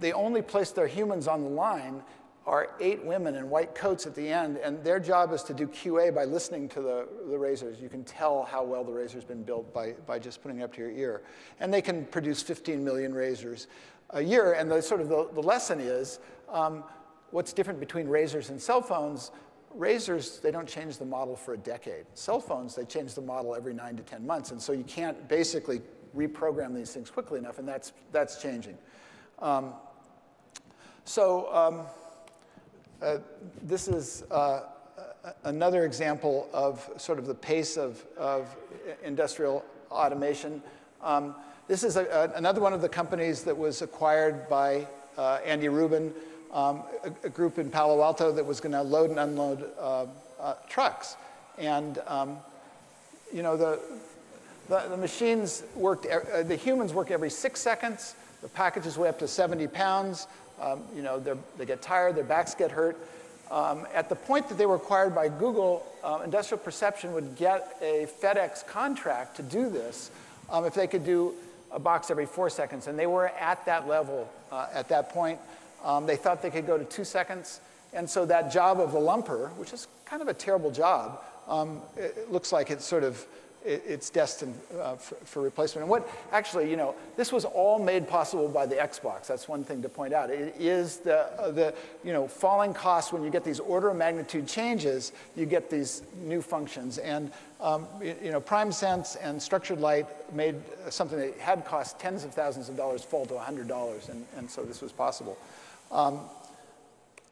the only place there are humans on the line are eight women in white coats at the end, and their job is to do QA by listening to the, the razors. You can tell how well the razor's been built by, by just putting it up to your ear. And they can produce 15 million razors a year. And the sort of the, the lesson is um, what's different between razors and cell phones. Razors, they don't change the model for a decade. Cell phones, they change the model every nine to 10 months. And so you can't basically reprogram these things quickly enough, and that's, that's changing. Um, so um, uh, this is uh, another example of sort of the pace of, of industrial automation. Um, this is a, a, another one of the companies that was acquired by uh, Andy Rubin, um, a, a, group in Palo Alto that was going to load and unload uh, uh, trucks. And, um, you know, the, the, the, machines worked, uh, the humans work every six seconds. The packages weigh up to 70 pounds. Um, you know, they get tired, their backs get hurt. Um, at the point that they were acquired by Google, uh, Industrial Perception would get a FedEx contract to do this um, if they could do a box every four seconds. And they were at that level uh, at that point. Um, they thought they could go to two seconds. And so that job of the lumper, which is kind of a terrible job, um, it looks like it's sort of it, it's destined uh, for, for, replacement. And what actually, you know, this was all made possible by the Xbox. That's one thing to point out. It is the, uh, the you know, falling costs when you get these order of magnitude changes, you get these new functions. And um, you know, PrimeSense and structured light made something that had cost tens of thousands of dollars fall to $100, and, and so this was possible. Um,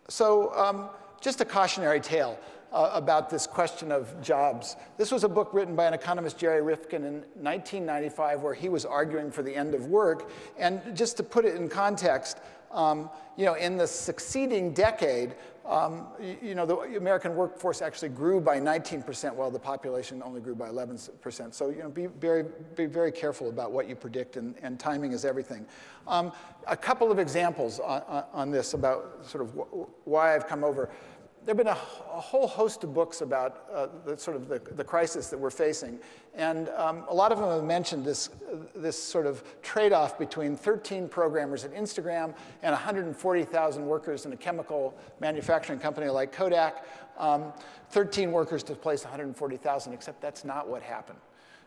so um, just a cautionary tale uh, about this question of jobs. This was a book written by an economist, Jeremy Rifkin, in 1995, where he was arguing for the end of work. And just to put it in context, um, you know, in the succeeding decade, um, you, know, the American workforce actually grew by 19%, while the population only grew by 11%. So, you know, be very, be very careful about what you predict, and, and timing is everything. Um, a couple of examples on, on, this about sort of why I've come over there have been a, a, whole host of books about uh, the sort of the, the, crisis that we're facing. And um, a lot of them have mentioned this, this sort of trade-off between 13 programmers at Instagram and 140,000 workers in a chemical manufacturing company like Kodak. Um, 13 workers to place 140,000, except that's not what happened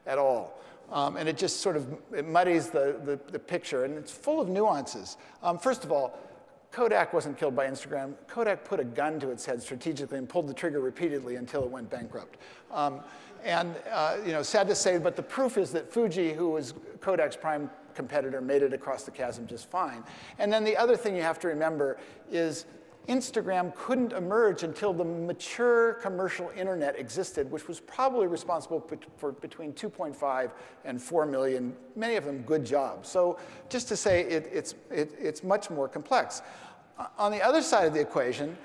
at all. Um, and it just sort of it muddies the, the, the, picture, and it's full of nuances. Um, first of all, Kodak wasn't killed by Instagram. Kodak put a gun to its head strategically and pulled the trigger repeatedly until it went bankrupt. Um, and, uh, you know, sad to say, but the proof is that Fuji, who was Kodak's prime competitor, made it across the chasm just fine. And then the other thing you have to remember is Instagram couldn't emerge until the mature commercial internet existed, which was probably responsible for between 2.5 and 4 million, many of them good jobs. So just to say it, it's, it, it's much more complex. On the other side of the equation,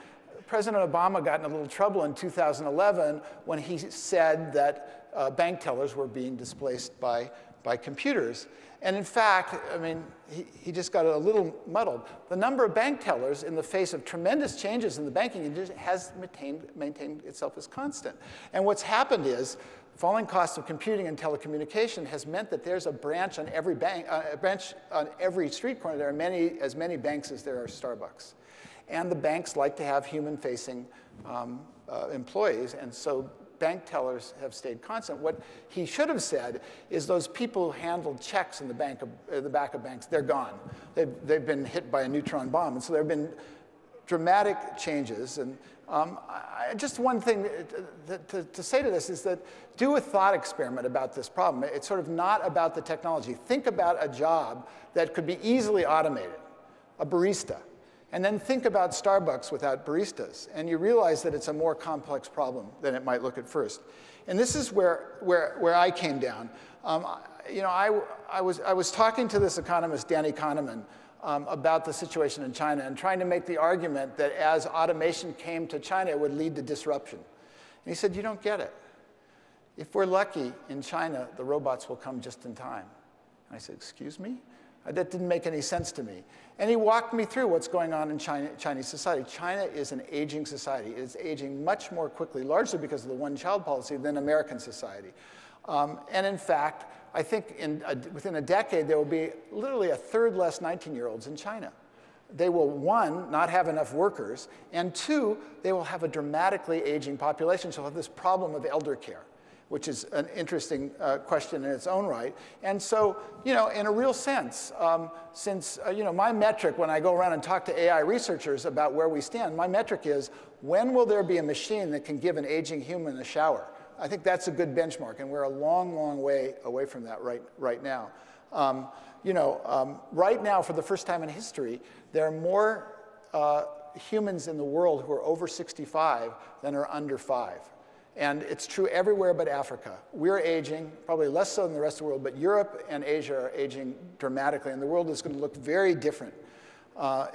President Obama got in a little trouble in 2011 when he said that uh, bank tellers were being displaced by, by computers. And in fact, I mean, he, he just got a little muddled. The number of bank tellers in the face of tremendous changes in the banking industry has maintained, maintained itself as constant. And what's happened is falling costs of computing and telecommunication has meant that there's a branch on every bank, uh, a branch on every street corner. There are many, as many banks as there are Starbucks. And the banks like to have human-facing um, uh, employees, and so bank tellers have stayed constant. What he should have said is those people who handled checks in the, bank of, uh, the back of banks, they're gone. They've, they've been hit by a neutron bomb. And so there have been dramatic changes. And um, I, just one thing to, to, to, say to this is that do a thought experiment about this problem. It's sort of not about the technology. Think about a job that could be easily automated, a barista. And then think about Starbucks without baristas, and you realize that it's a more complex problem than it might look at first. And this is where, where, where I came down. Um, you know, I, I, was, I was talking to this economist, Danny Kahneman, um, about the situation in China and trying to make the argument that as automation came to China, it would lead to disruption. And he said, you don't get it. If we're lucky in China, the robots will come just in time. And I said, excuse me? That didn't make any sense to me. And he walked me through what's going on in China, Chinese society. China is an aging society. It's aging much more quickly, largely because of the one-child policy, than American society. Um, and in fact, I think in a, within a decade, there will be literally a third less 19-year-olds in China. They will, one, not have enough workers, and two, they will have a dramatically aging population, so they'll have this problem of elder care which is an interesting uh, question in its own right. And so, you know, in a real sense, um, since, uh, you know, my metric when I go around and talk to AI researchers about where we stand, my metric is when will there be a machine that can give an aging human a shower? I think that's a good benchmark, and we're a long, long way away from that right, right now. Um, you know, um, right now, for the first time in history, there are more uh, humans in the world who are over 65 than are under five. And it's true everywhere but Africa. We're aging, probably less so than the rest of the world, but Europe and Asia are aging dramatically, and the world is going to look very different uh,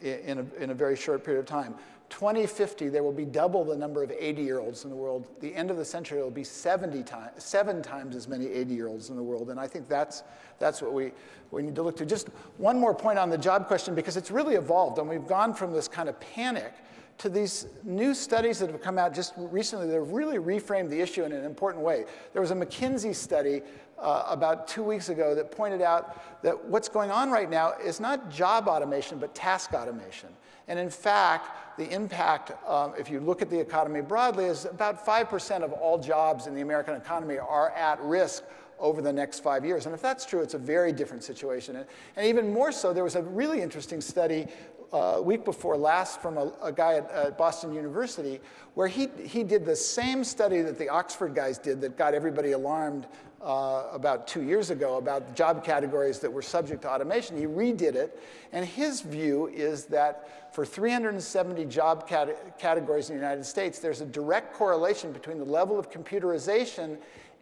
in, a, in a very short period of time. 2050, there will be double the number of 80-year-olds in the world. The end of the century, there will be 70 times, seven times as many 80-year-olds in the world. And I think that's, that's what we, we need to look to. Just one more point on the job question, because it's really evolved. And we've gone from this kind of panic to these new studies that have come out just recently that have really reframed the issue in an important way. There was a McKinsey study uh, about two weeks ago that pointed out that what's going on right now is not job automation, but task automation. And in fact, the impact, um, if you look at the economy broadly, is about 5% of all jobs in the American economy are at risk over the next five years. And if that's true, it's a very different situation. And, even more so, there was a really interesting study uh, a week before last from a, a guy at, at, Boston University where he, he did the same study that the Oxford guys did that got everybody alarmed uh, about two years ago about job categories that were subject to automation. He redid it, and his view is that for 370 job cat categories in the United States, there's a direct correlation between the level of computerization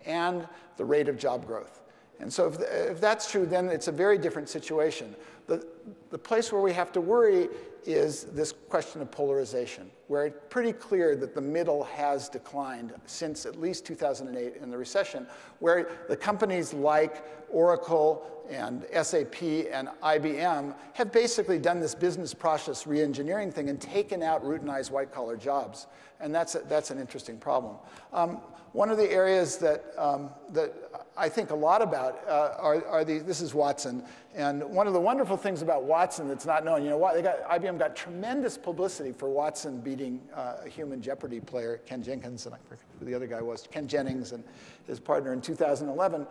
and the rate of job growth. And so if, if that's true, then it's a very different situation. The, the place where we have to worry is this question of polarization, where it's pretty clear that the middle has declined since at least 2008 in the recession, where the companies like Oracle and SAP and IBM have basically done this business process reengineering thing and taken out routinized white collar jobs. And that's, a, that's an interesting problem. Um, one of the areas that, um, that I think a lot about uh, are, are these, this is Watson. And one of the wonderful things about Watson that's not known, you know, they got, IBM got tremendous publicity for Watson beating uh, a human Jeopardy player, Ken Jenkins, and I forget who the other guy was, Ken Jennings and his partner in 2011.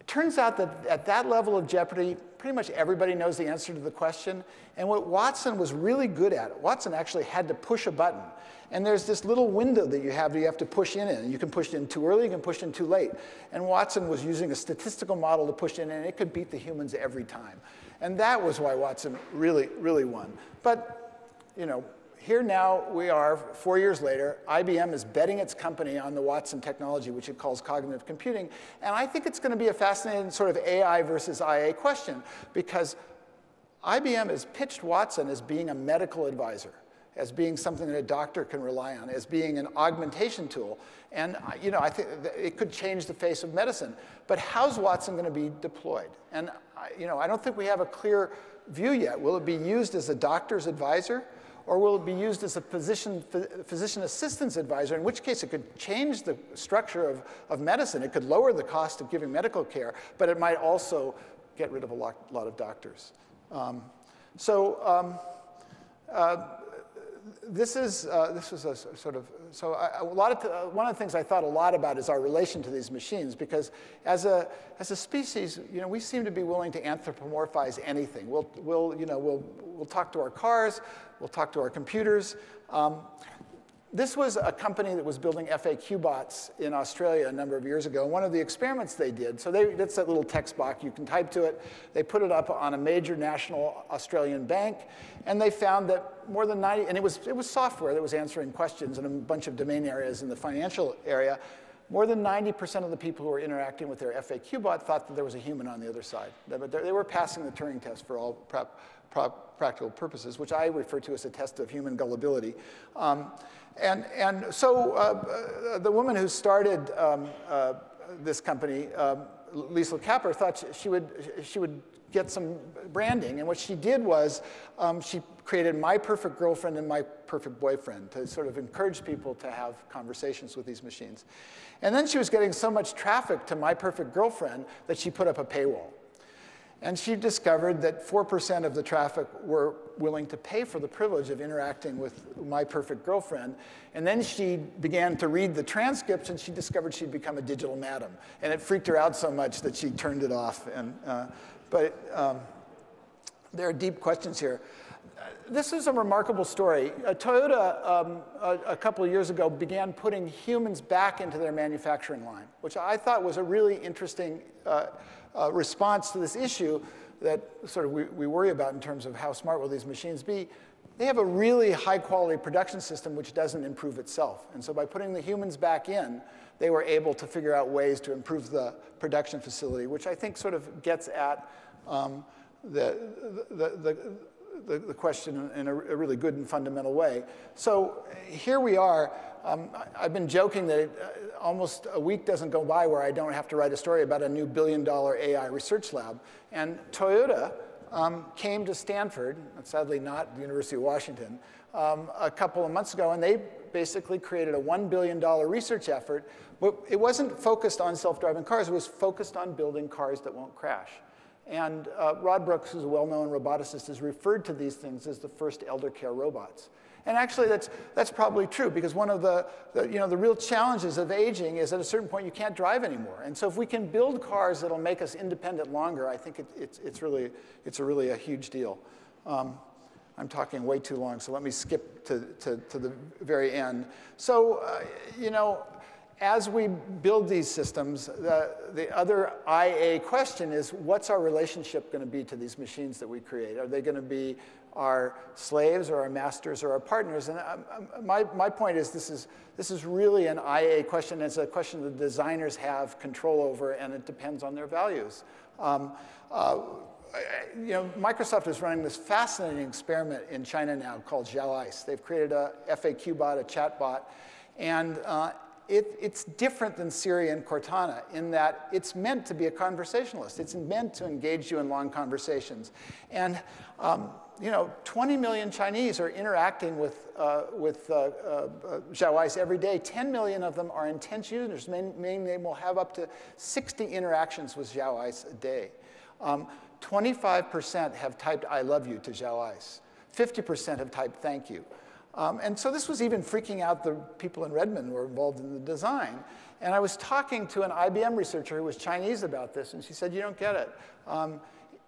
It turns out that at that level of Jeopardy, pretty much everybody knows the answer to the question. And what Watson was really good at, Watson actually had to push a button. And there's this little window that you have that you have to push in in. You can push in too early, you can push in too late. And Watson was using a statistical model to push in, and it could beat the humans every time. And that was why Watson really, really won. But, you know, here now we are, four years later, IBM is betting its company on the Watson technology, which it calls cognitive computing. And I think it's going to be a fascinating sort of AI versus IA question, because IBM has pitched Watson as being a medical advisor as being something that a doctor can rely on, as being an augmentation tool. And you know, I think it could change the face of medicine. But how's Watson going to be deployed? And you know, I don't think we have a clear view yet. Will it be used as a doctor's advisor? Or will it be used as a physician, physician assistant's advisor, in which case it could change the structure of, of medicine. It could lower the cost of giving medical care, but it might also get rid of a lot, lot of doctors. Um, so um, uh, this is uh, this was a sort of so I, a lot of uh, one of the things I thought a lot about is our relation to these machines because as a as a species you know we seem to be willing to anthropomorphize anything. We'll we'll you know we'll we'll talk to our cars we'll talk to our computers um, this was a company that was building FAQ bots in Australia a number of years ago. One of the experiments they did, so they, that's that little text box, you can type to it. They put it up on a major national Australian bank, and they found that more than 90, and it was, it was software that was answering questions in a bunch of domain areas in the financial area. More than 90% of the people who were interacting with their FAQ bot thought that there was a human on the other side. But They were passing the Turing test for all prep, practical purposes, which I refer to as a test of human gullibility. Um, and, and so uh, the woman who started um, uh, this company, um, Liesl Capper, thought she would, she would get some branding. And what she did was um, she created My Perfect Girlfriend and My Perfect Boyfriend to sort of encourage people to have conversations with these machines. And then she was getting so much traffic to My Perfect Girlfriend that she put up a paywall. And she discovered that 4% of the traffic were willing to pay for the privilege of interacting with my perfect girlfriend. And then she began to read the transcripts and she discovered she'd become a digital madam. And it freaked her out so much that she turned it off. And, uh, but um, there are deep questions here. This is a remarkable story. Uh, Toyota, um, a, a, couple of years ago, began putting humans back into their manufacturing line, which I thought was a really interesting uh, uh, response to this issue that sort of we, we worry about in terms of how smart will these machines be, they have a really high quality production system which doesn't improve itself. And so by putting the humans back in, they were able to figure out ways to improve the production facility, which I think sort of gets at um, the, the, the, the, question in a, a, really good and fundamental way. So here we are. Um, I've been joking that it, uh, almost a week doesn't go by where I don't have to write a story about a new billion dollar AI research lab. And Toyota um, came to Stanford, sadly not the University of Washington, um, a couple of months ago, and they basically created a $1 billion research effort. But it wasn't focused on self-driving cars. It was focused on building cars that won't crash. And uh, Rod Brooks, who's a well-known roboticist, has referred to these things as the first elder care robots. And actually, that's, that's probably true because one of the, the, you know, the real challenges of aging is at a certain point you can't drive anymore. And so if we can build cars that'll make us independent longer, I think it, it's, it's, really, it's a really a huge deal. Um, I'm talking way too long, so let me skip to, to, to the very end. So, uh, you know, as we build these systems, the, the other IA question is what's our relationship going to be to these machines that we create? Are they going to be our slaves or our masters or our partners? And um, um, my, my point is this, is this is really an IA question. It's a question the designers have control over, and it depends on their values. Um, uh, you know, Microsoft is running this fascinating experiment in China now called Xiao Ice. They've created a FAQ bot, a chat bot, and uh, it, it's different than Siri and Cortana in that it's meant to be a conversationalist. It's meant to engage you in long conversations. And um, you know, 20 million Chinese are interacting with, uh, with uh, uh, Xiaoice every day. 10 million of them are intense users, meaning they will have up to 60 interactions with Xiaoice a day. Um, 25% have typed I love you to Xiaoice. 50% have typed thank you. Um, and so this was even freaking out the people in Redmond who were involved in the design. And I was talking to an IBM researcher who was Chinese about this, and she said, you don't get it. Um,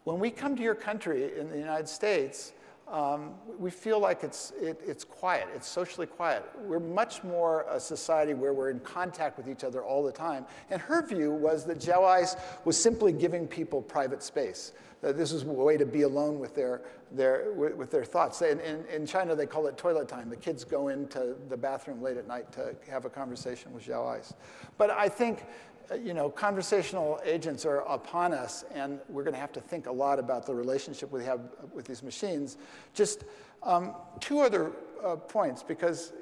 when we come to your country in the United States, um, we feel like it's, it, it's quiet, it's socially quiet. We're much more a society where we're in contact with each other all the time. And her view was that Xiaoice was simply giving people private space. That this is a way to be alone with their, their, with their thoughts. In, in, in China, they call it toilet time. The kids go into the bathroom late at night to have a conversation with Xiaoice. But I think uh, you know, conversational agents are upon us, and we're going to have to think a lot about the relationship we have with these machines. Just um, two other uh, points, because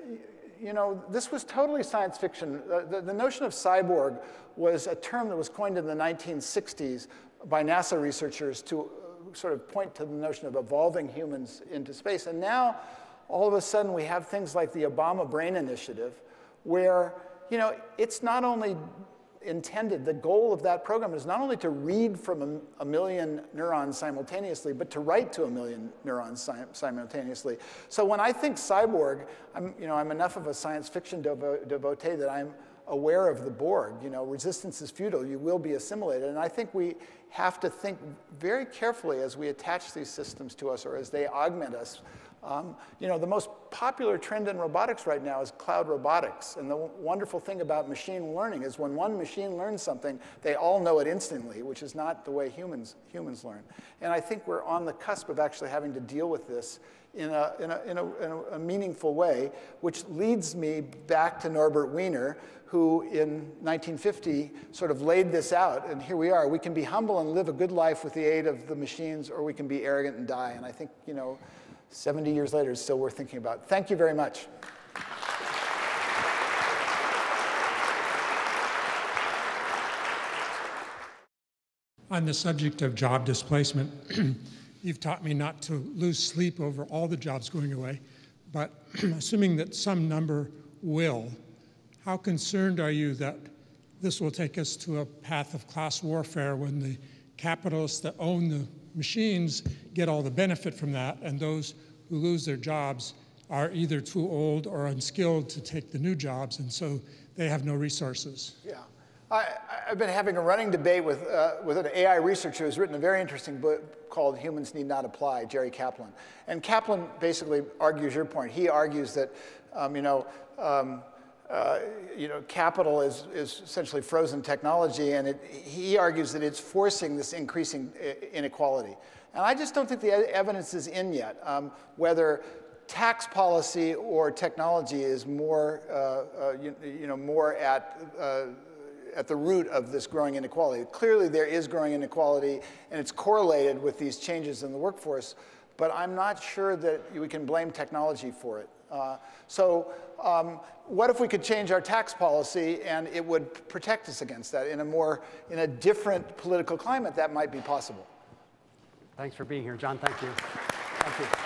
you know, this was totally science fiction. Uh, the, the, notion of cyborg was a term that was coined in the 1960s by NASA researchers to uh, sort of point to the notion of evolving humans into space. And now, all of a sudden, we have things like the Obama Brain Initiative, where you know, it's not only intended, the goal of that program is not only to read from a, a million neurons simultaneously, but to write to a million neurons si simultaneously. So when I think cyborg, I'm, you know, I'm enough of a science fiction devo devotee that I'm aware of the Borg. You know, resistance is futile, you will be assimilated. And I think we have to think very carefully as we attach these systems to us or as they augment us um, you know, the most popular trend in robotics right now is cloud robotics. And the wonderful thing about machine learning is when one machine learns something, they all know it instantly, which is not the way humans, humans learn. And I think we're on the cusp of actually having to deal with this in a, in a, in a, in a meaningful way, which leads me back to Norbert Wiener, who in 1950 sort of laid this out. And here we are. We can be humble and live a good life with the aid of the machines, or we can be arrogant and die. And I think, you know, 70 years later is still worth thinking about. Thank you very much. On the subject of job displacement, you've taught me not to lose sleep over all the jobs going away, but assuming that some number will, how concerned are you that this will take us to a path of class warfare when the capitalists that own the machines get all the benefit from that, and those who lose their jobs are either too old or unskilled to take the new jobs, and so they have no resources. Yeah. I, have been having a running debate with, uh, with an AI researcher who's written a very interesting book called Humans Need Not Apply, Jerry Kaplan. And Kaplan basically argues your point. He argues that, um, you know, um, uh, you know, capital is, is essentially frozen technology, and it, he argues that it's forcing this increasing inequality. And I just don't think the evidence is in yet um, whether tax policy or technology is more, uh, uh, you, you, know, more at, uh, at the root of this growing inequality. Clearly, there is growing inequality, and it's correlated with these changes in the workforce, but I'm not sure that we can blame technology for it. Uh, so um, what if we could change our tax policy and it would protect us against that in a more, in a different political climate, that might be possible. Thanks for being here, John. Thank you. Thank you.